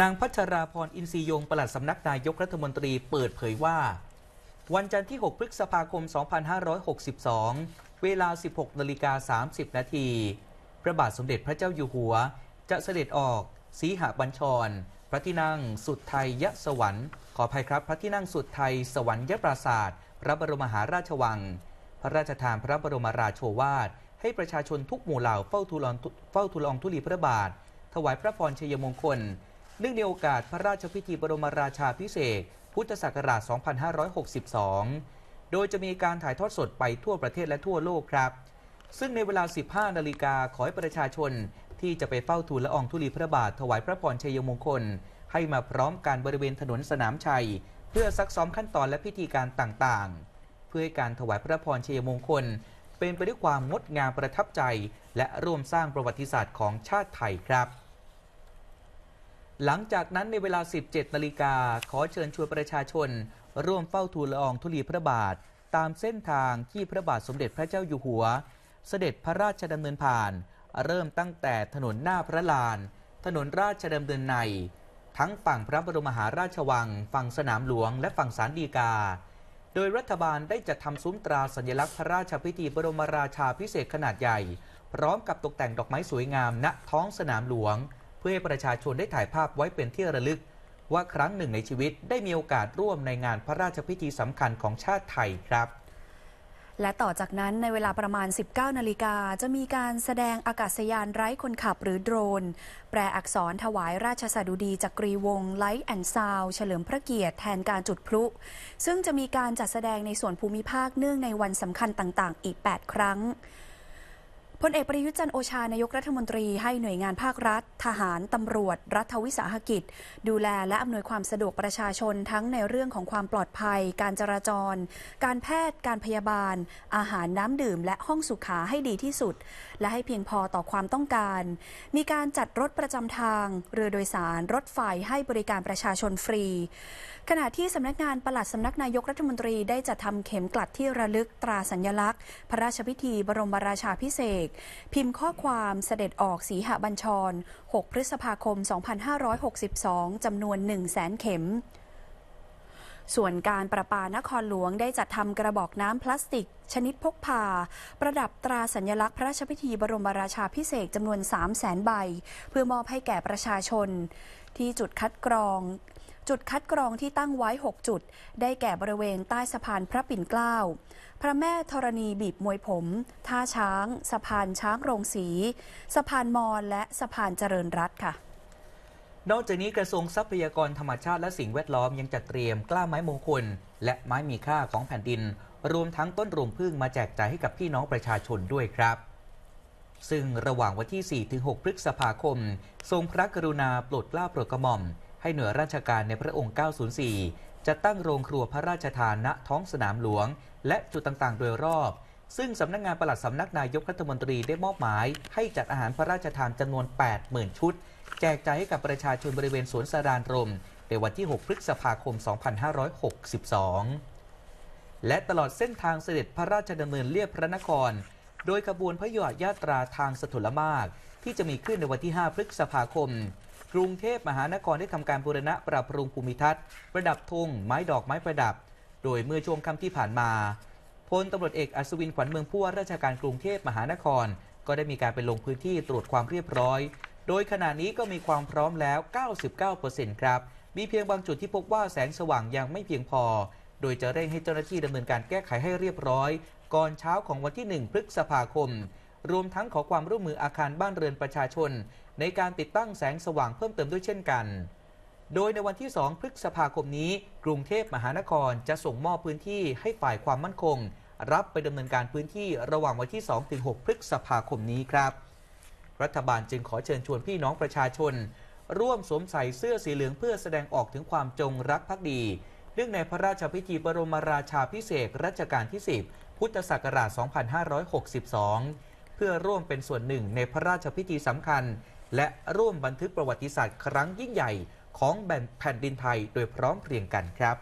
นางพัชราพรอินทรียงปลัดสำนักนายกรัฐมนตรีเปิดเผยว่า วันจันทร์ที่ 6 พฤษภาคม 2562 เวลา 16นาฬิกา30 นาทีพระบาทสมเด็จพระเจ้าอยู่หัว จะเสด็จออกสีหบัญชร พระที่นั่งสุดไทยยะสวรรค์ ขออภัยครับประที่นั่งสุดไทยสวรรค์ยะปราศาสตร์พระบรมหาราชวัง พระราชทานพระบรมราโชวาท ให้ประชาชนทุกหมู่เหล่าเฝ้าทูลองเฝ้าทูลองทุลีพระบาท ถวายพระพรชัยมงคล เนื่องในโอกาสพระราชพิธีบรมราชาพิเศษ พุทธศักราช 2562 โดยจะมีการถ่ายทอดสดไปทั่วประเทศและทั่วโลกครับ ซึ่งในเวลา 15 นาฬิกาขอให้ประชาชนที่จะไปเฝ้าทูลละอองธุลีพระบาทถวายพระพรชัยมงคล ให้มาพร้อมการบริเวณถนนสนามชัย เพื่อซักซ้อมขั้นตอนและพิธีการต่างๆ เพื่อให้การถวายพระพรชัยมงคล เป็นไปด้วยความงดงามประทับใจ และร่วมสร้างประวัติศาสตร์ของชาติไทยครับ หลังจากนั้นในเวลา 17 นาฬิกาขอเชิญชวนประชาชน ร่วมเฝ้าทูลละอองธุลีพระบาท ตามเส้นทางที่พระบาทสมเด็จพระเจ้าอยู่หัว เสด็จพระราชดำเนินผ่าน เริ่มตั้งแต่ถนนหน้าพระลาน ถนนราชดำเนินใน ทั้งฝั่งพระบรมมหาราชวัง ฝั่งสนามหลวง และฝั่งสารดีกา โดยรัฐบาลได้จัดทำซุ้มตราสัญลักษณ์พระราชพิธีบรมราชาพิเศษขนาดใหญ่ พร้อมกับตกแต่งดอกไม้สวยงามณท้องสนามหลวง พื่อให้ประชาชนได้ถ่ายภาพไว้เป็นที่ระลึก ว่าครั้งหนึ่งในชีวิตได้มีโอกาสร่วมในงานพระราชพิธีสำคัญของชาติไทยครับและต่อจากนั้นในเวลาประมาณ 19 นาฬิกา จะมีการแสดงอากาศยานไร้คนขับหรือโดรน แปลอักษรถวายราชสดุดีจากกรีวงไลท์แอนด์ซาวเฉลิมพระเกียรติแทนการจุดพลุ ซึ่งจะมีการจัดแสดงในส่วนภูมิภาคเนื่องในวันสำคัญต่างๆ อีก 8 ครั้ง พลเอกประยุทธ์จันโอชานายกรัฐมนตรีให้หน่วยงานภาครัฐ ทหารตำรวจ รัฐวิสาหกิจ ดูแลและอำนวยความสะดวกประชาชนทั้งในเรื่องของความปลอดภัย การจราจร การแพทย์ การพยาบาล อาหารน้ำดื่ม และห้องสุขาให้ดีที่สุด และให้เพียงพอต่อความต้องการ มีการจัดรถประจำทาง เรือโดยสาร รถไฟให้บริการประชาชนฟรี ขณะที่สำนักงานปลัดสำนักนายกรัฐมนตรีได้จัดทำเข็มกลัดที่ระลึกตราสัญลักษณ์ พระราชพิธีบรมราชาพิเศษพิมพ์ข้อความเสด็จออกสีหบัญชร 6 พฤษภาคม 2562 จำนวน 1 0 0 0 0แสนเข็มส่วนการประปานครหลวงได้จัดทำกระบอกน้ำพลาสติก ชนิดพกพา ประดับตราสัญลักษณ์พระราชพิธีบรมราชาพิเศษจำนวน 3 0 0แสนใบ เพื่อมอบให้แก่ประชาชน ที่จุดคัดกรอง จุดคัดกรองที่ตั้งไว้ 6 จุด ได้แก่บริเวณใต้สะพานพระปิ่นเกล้า พระแม่ธรณีบีบมวยผม ท่าช้าง สะพานช้างโรงสี สะพานมอญและสะพานเจริญรัตค่ะนอกจากนี้กระทรวงทรัพยากรธรรมชาติและสิ่งแวดล้อมยังจัดเตรียมกล้าไม้มงคล และไม้มีค่าของแผ่นดิน รวมทั้งต้นรวงพึ่งมาแจกจ่ายให้กับพี่น้องประชาชนด้วยครับ ซึ่งระหว่างวันที่ 4-6 พฤษภาคม ทรงพระกรุณาโปรดเกล้าโปรดกระหม่อม ให้หน่วยราชการในพระองค์ 904 จะตั้งโรงครัวพระราชทานณท้องสนามหลวง และจุดต่างๆ โดยรอบ ซึ่งสำนักงานปลัดสำนักนายกรัฐมนตรีได้มอบหมาย ให้จัดอาหารพระราชทานจำนวน 80,000 ชุด แจกจ่ายให้กับประชาชนบริเวณสวนสารานรม ในวันที่ 6 พฤษภาคม 2562 และตลอดเส้นทางเสด็จพระราชดำเนินเลียบพระนคร โดยขบวนพระยุหญาตราทางสถุลมากที่จะมีขึ้นในวันที่ 5 พฤษภาคม กรุงเทพมหานครได้ทำการบูรณะปรับปรุงภูมิทัศน์ประดับธงไม้ดอกไม้ประดับ โดยเมื่อช่วงค่ำที่ผ่านมาพลตำรวจเอกอัศวินขวัญเมืองผู้ว่าราชการกรุงเทพมหานคร ก็ได้มีการไปลงพื้นที่ตรวจความเรียบร้อย โดยขณะนี้ก็มีความพร้อมแล้ว 99%ครับ มีเพียงบางจุดที่พบว่าแสงสว่างยังไม่เพียงพอ โดยจะเร่งให้เจ้าหน้าที่ดำเนินการแก้ไขให้เรียบร้อย ก่อนเช้าของวันที่ 1 พฤษภาคม รวมทั้งขอความร่วมมืออาคารบ้านเรือนประชาชน ในการติดตั้งแสงสว่างเพิ่มเติมด้วยเช่นกัน โดยในวันที่ 2 พฤษภาคมนี้ กรุงเทพมหานครจะส่งมอบพื้นที่ให้ฝ่ายความมั่นคง รับไปดำเนินการพื้นที่ระหว่างวันที่ 2-6 พฤษภาคมนี้ครับ รัฐบาลจึงขอเชิญชวนพี่น้องประชาชน ร่วมสวมใส่เสื้อสีเหลืองเพื่อแสดงออกถึงความจงรักภักดีเนื่องในพระราชพิธีบรมราชาพิเศษรัชกาลที่ 10 พุทธศักราช 2562 เพื่อร่วมเป็นส่วนหนึ่งในพระราชพิธีสำคัญ และร่วมบันทึกประวัติศาสตร์ครั้งยิ่งใหญ่ของแผ่นดินไทยโดยพร้อมเพรียงกันครับ